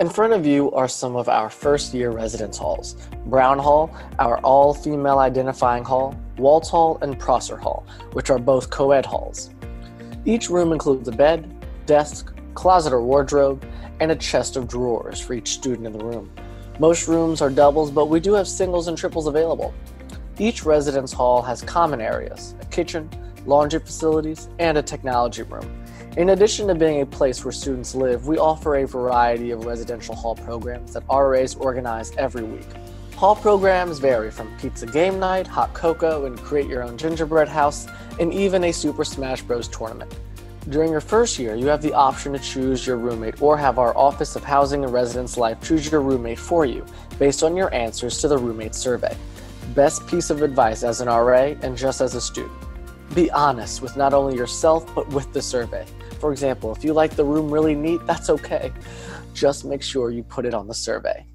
In front of you are some of our first year residence halls Brown Hall, our all female identifying hall, Walz Hall, and Prosser Hall, which are both co ed halls. Each room includes a bed, desk, closet or wardrobe, and a chest of drawers for each student in the room. Most rooms are doubles, but we do have singles and triples available. Each residence hall has common areas a kitchen, laundry facilities, and a technology room. In addition to being a place where students live, we offer a variety of residential hall programs that RAs organize every week. Hall programs vary from pizza game night, hot cocoa, and create your own gingerbread house, and even a Super Smash Bros. tournament. During your first year, you have the option to choose your roommate or have our Office of Housing and Residence Life choose your roommate for you based on your answers to the roommate survey. Best piece of advice as an RA and just as a student. Be honest with not only yourself, but with the survey. For example, if you like the room really neat, that's okay. Just make sure you put it on the survey.